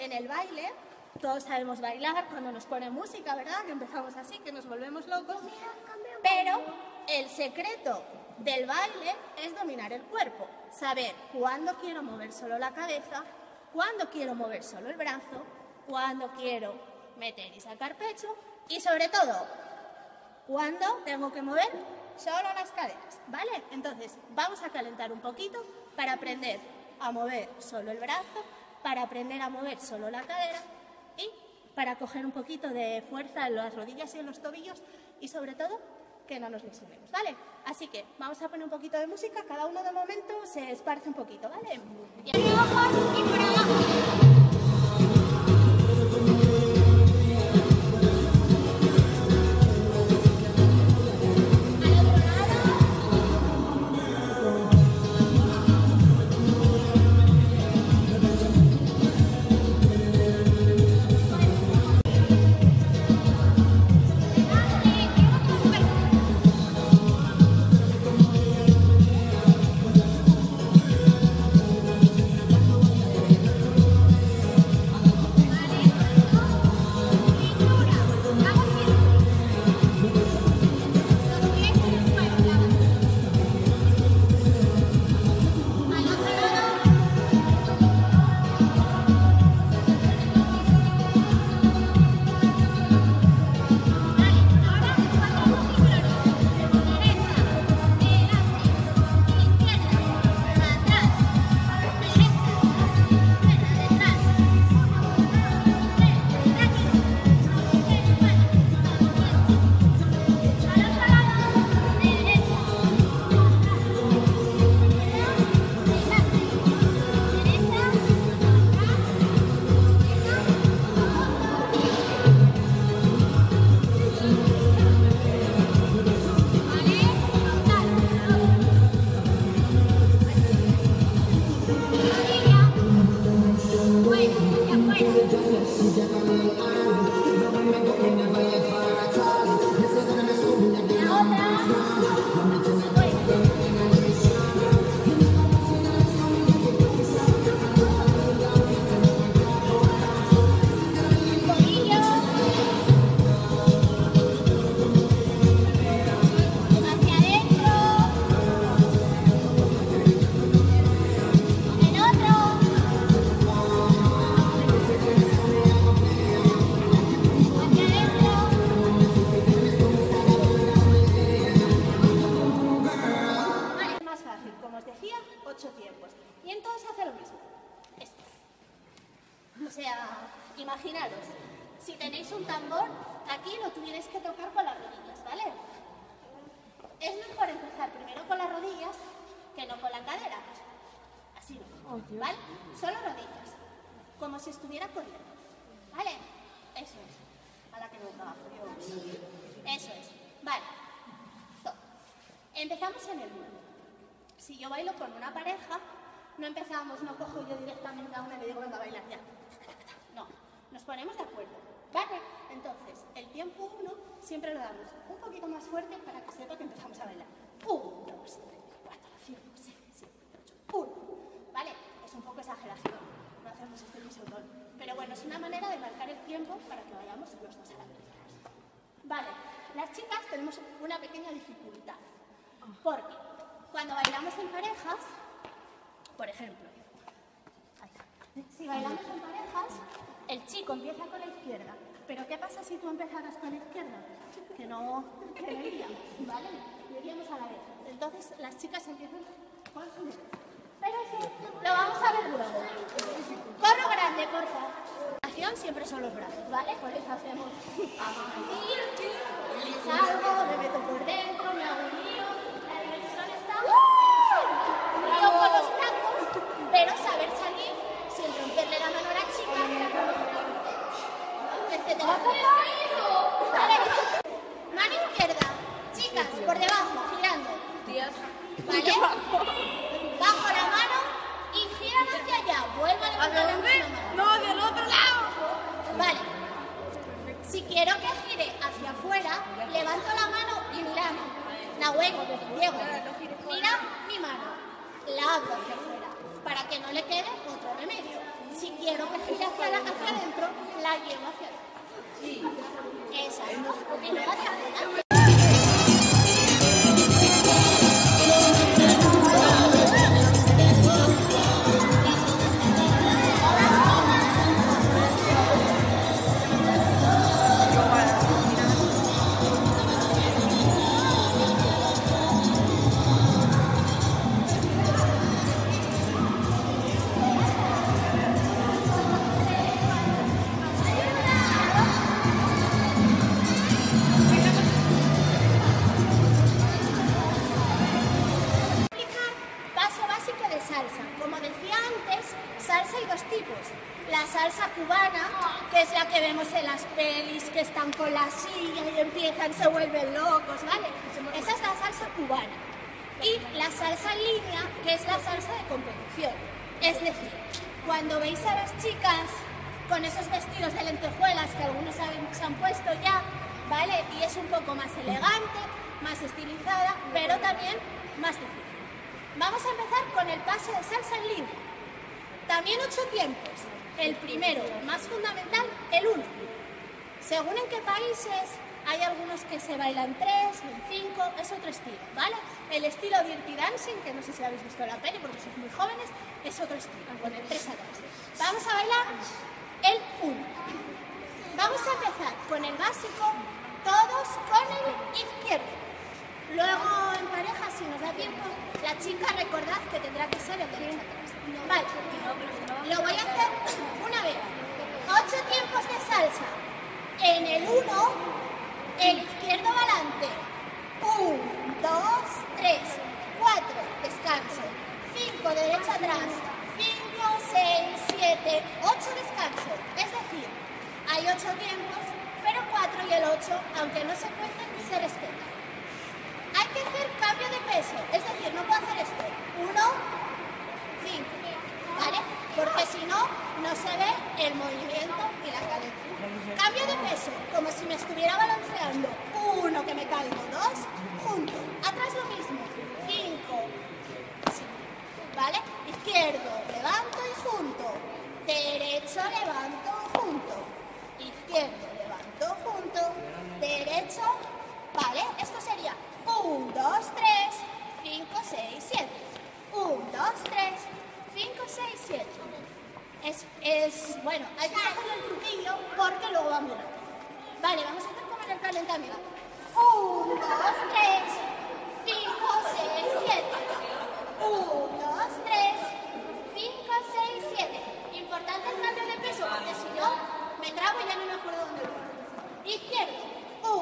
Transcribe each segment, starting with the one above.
en el baile, todos sabemos bailar cuando nos ponen música, ¿verdad? Que empezamos así, que nos volvemos locos. Pero el secreto del baile es dominar el cuerpo, saber cuándo quiero mover solo la cabeza, cuándo quiero mover solo el brazo, cuándo quiero meter y sacar pecho y sobre todo, cuándo tengo que mover solo las caderas, ¿vale? Entonces, vamos a calentar un poquito para aprender a mover solo el brazo, para aprender a mover solo la cadera y para coger un poquito de fuerza en las rodillas y en los tobillos y sobre todo que no nos lesionemos, ¿vale? Así que vamos a poner un poquito de música, cada uno de momento se esparce un poquito, ¿vale? Y Si tenéis un tambor, aquí lo tuvierais que tocar con las rodillas, ¿vale? Es mejor empezar primero con las rodillas que no con la cadera. Así oh, ¿vale? Solo rodillas, como si estuviera corriendo, ¿vale? Eso es. A que no trabajo. Eso es. Vale. Empezamos en el muro. Si yo bailo con una pareja, no empezamos, no cojo yo directamente a una y me digo, venga, bailar ya. No, nos ponemos de acuerdo. ¿Vale? Entonces, el tiempo 1 siempre lo damos un poquito más fuerte para que sepa que empezamos a bailar. 1, 2, 3, 4, 5, 6, 7, 8, 1. ¿Vale? Es un poco exageración, no hacemos este pisotón. Pero bueno, es una manera de marcar el tiempo para que vayamos los dos a la vez. Vale, las chicas tenemos una pequeña dificultad. Porque cuando bailamos en parejas, por ejemplo, si bailamos en parejas, el chico empieza con la izquierda, pero ¿qué pasa si tú empezaras con la izquierda? Que no, que no iríamos, ¿vale? No iríamos a la vez. Entonces las chicas empiezan con su derecha. Pero eso lo vamos a ver luego. Corro grande, por. La acción siempre son los brazos, ¿vale? Por eso hacemos... Salgo, me meto por dentro. la hacia afuera para que no le quede otro remedio. Si quiero que gire hacia, hacia adentro, la llevo hacia adentro. Exacto. Y no hacia adelante. Pelis, que están con la silla y empiezan, se vuelven locos, ¿vale? Esa es la salsa cubana. Y la salsa en línea, que es la salsa de competición. Es decir, cuando veis a las chicas con esos vestidos de lentejuelas que algunos se han puesto ya, ¿vale? Y es un poco más elegante, más estilizada, pero también más difícil. Vamos a empezar con el paso de salsa en línea. También ocho tiempos. El primero, más fundamental, el uno. Según en qué países, hay algunos que se bailan tres, en cinco, es otro estilo, ¿vale? El estilo Dirty Dancing, que no sé si habéis visto la peli porque sois muy jóvenes, es otro estilo, con el tres atrás. Vamos a bailar el uno. Vamos a empezar con el básico, todos con el izquierdo. Luego en pareja, si nos da tiempo, la chica recordad que tendrá que ser el derecho atrás. Vale, lo voy a hacer una vez. Ocho tiempos de salsa. En el uno, el izquierdo adelante. Un, dos, tres, cuatro, descanso. Cinco, derecha atrás. Cinco, seis, siete, ocho, descanso. Es decir, hay ocho tiempos, pero cuatro y el ocho, aunque no se cuenten, se respetan. Hay que hacer cambio de peso, es decir, no puedo hacer esto. Uno, cinco, ¿vale? Porque si no, no se ve el movimiento y la cadencia. Cambio de peso, como si me estuviera balanceando. Uno, que me caigo. Dos, junto. Atrás lo mismo. Cinco, sí. ¿vale? Izquierdo, levanto y junto. Derecho, levanto, junto. Izquierdo, levanto, junto. Derecho, ¿vale? Esto sería 1, 2, 3, 5, 6, 7. 1, 2, 3, 5, 6, 7. Es, es, bueno, hay que hacerle el truquillo porque luego va muy rápido. Vale, vamos a hacer como en el calentamiento. 1, 2, 3, 5, 6, 7. 1, 2, 3, 5, 6, 7. Importante el cambio de peso porque si no, me trabo y ya no me acuerdo dónde voy. Izquierdo. 1,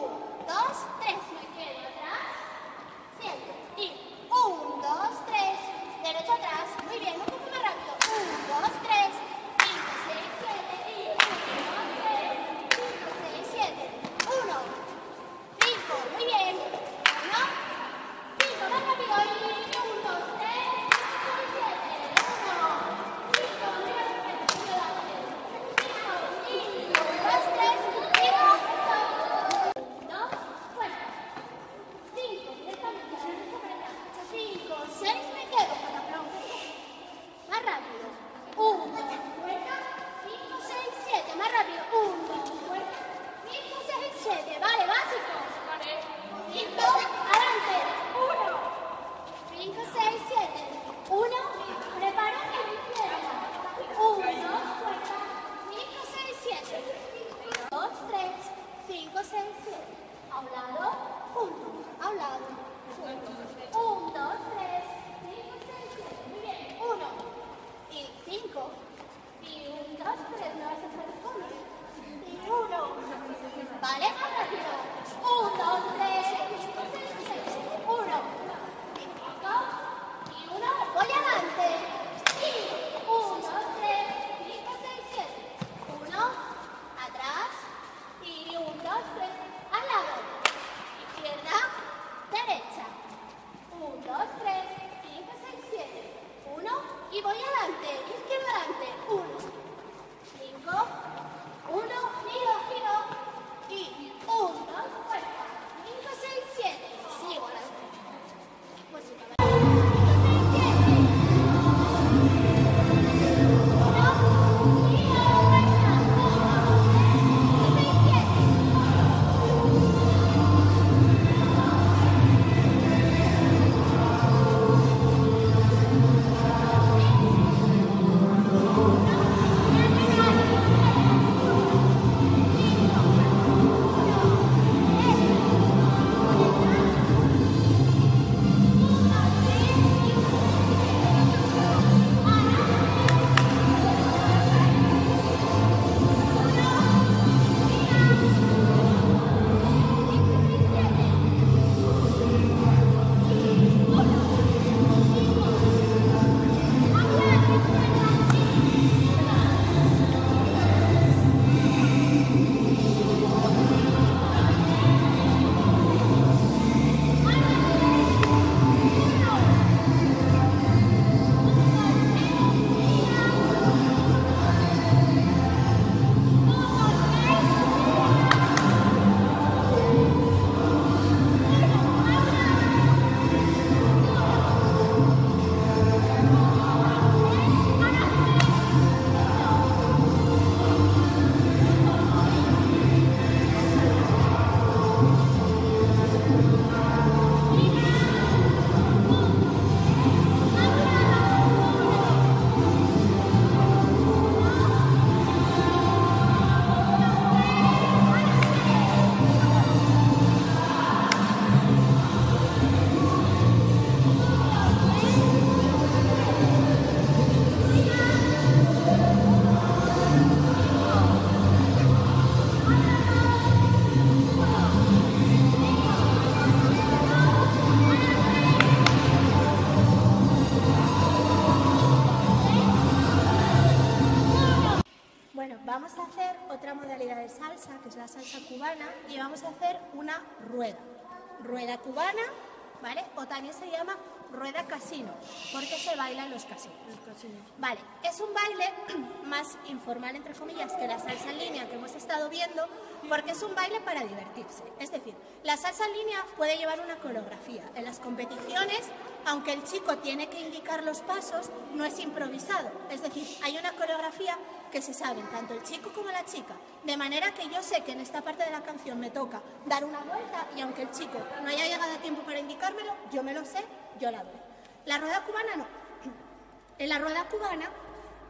2, 3. Me quedo atrás. 7. Vamos a hacer otra modalidad de salsa, que es la salsa cubana, y vamos a hacer una rueda. Rueda cubana, ¿vale? O también se llama rueda casino, porque se baila en los casinos. Vale, es un baile más informal, entre comillas, que la salsa en línea que hemos estado viendo, porque es un baile para divertirse. Es decir, la salsa en línea puede llevar una coreografía. En las competiciones, aunque el chico tiene que indicar los pasos, no es improvisado. Es decir, hay una coreografía que se saben tanto el chico como la chica. De manera que yo sé que en esta parte de la canción me toca dar una vuelta y aunque el chico no haya llegado a tiempo para indicármelo, yo me lo sé, yo la doy. La rueda cubana no. En la rueda cubana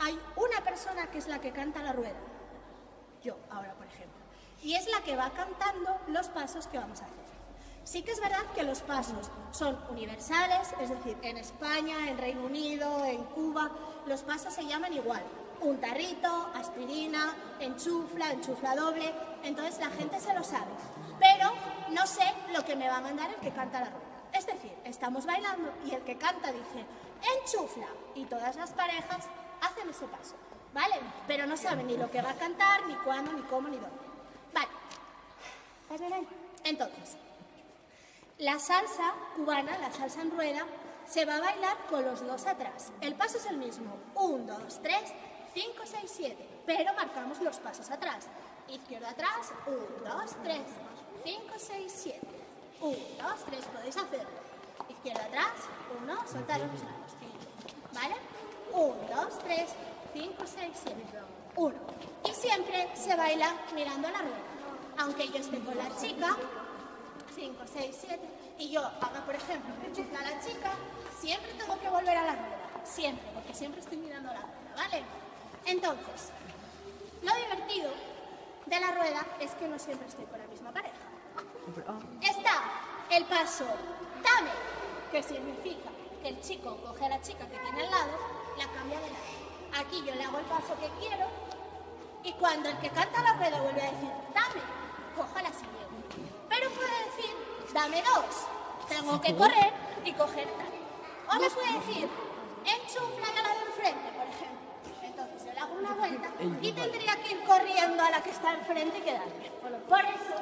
hay una persona que es la que canta la rueda. Yo, ahora por ejemplo. Y es la que va cantando los pasos que vamos a hacer. Sí que es verdad que los pasos son universales, es decir, en España, en Reino Unido, en Cuba, los pasos se llaman igual un tarrito, aspirina, enchufla, enchufla doble, entonces la gente se lo sabe. Pero no sé lo que me va a mandar el que canta la rueda. Decir, estamos bailando y el que canta dice, enchufla, y todas las parejas hacen ese paso, ¿vale? Pero no saben ni lo que va a cantar, ni cuándo, ni cómo, ni dónde. Vale. Entonces, la salsa cubana, la salsa en rueda, se va a bailar con los dos atrás. El paso es el mismo. Un, dos, tres, 5, 6, 7, pero marcamos los pasos atrás. Izquierda atrás, 1, 2, 3, 5, 6, 7. 1, 2, 3, podéis hacerlo. Izquierda atrás, 1, soltar los manos, 5. ¿Vale? 1, 2, 3, 5, 6, 7. 1. Y siempre se baila mirando a la rueda. Aunque yo esté con la chica, 5, 6, 7, y yo haga, por ejemplo, me a la chica, siempre tengo que volver a la rueda. Siempre, porque siempre estoy mirando a la rueda, ¿vale? Entonces, lo divertido de la rueda es que no siempre estoy con la misma pareja. Está el paso dame, que significa que el chico coge a la chica que tiene al lado, la cambia de lado. Aquí yo le hago el paso que quiero y cuando el que canta la rueda vuelve a decir dame, coja la siguiente. Pero puede decir dame dos, tengo que correr y coger tal. O me puede decir enchufla a la de enfrente, por ejemplo hago una vuelta y tendría que ir corriendo a la que está enfrente y quedarme. Por eso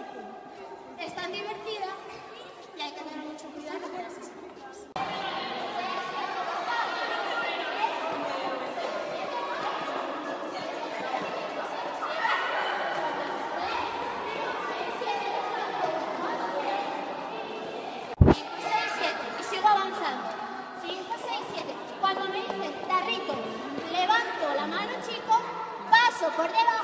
es tan divertida y hay que tener mucho cuidado con las por debajo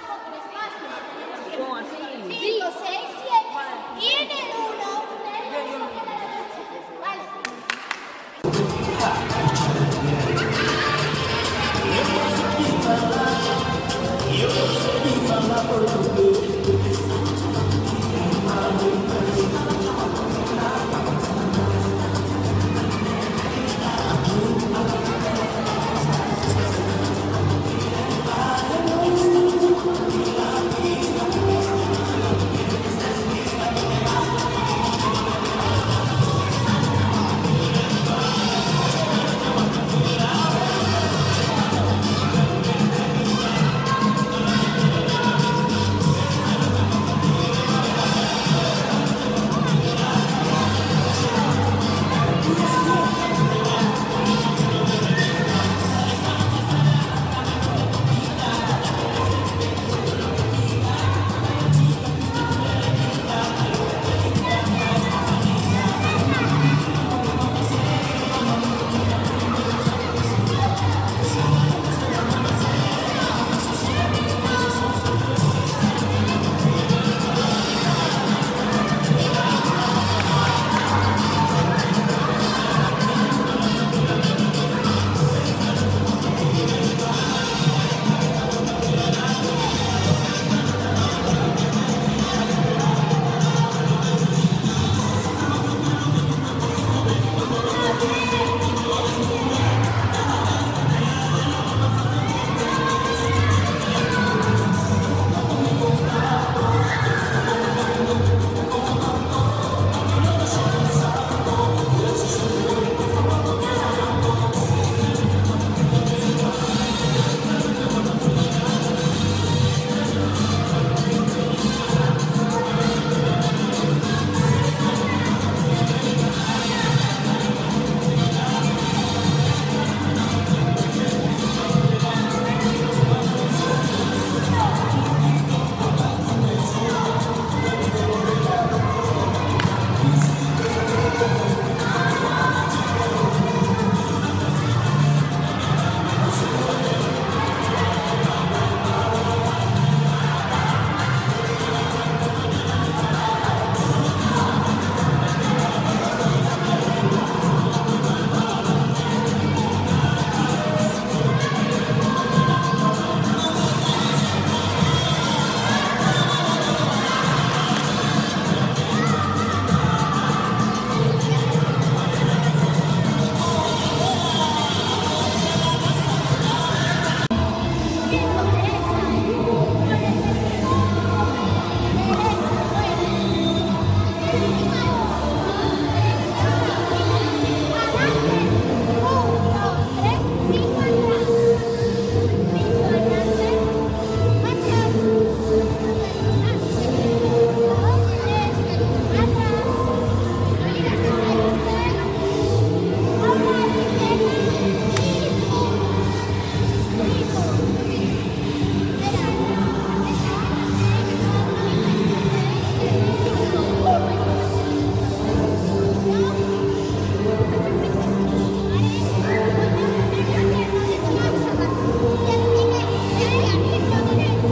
Okay.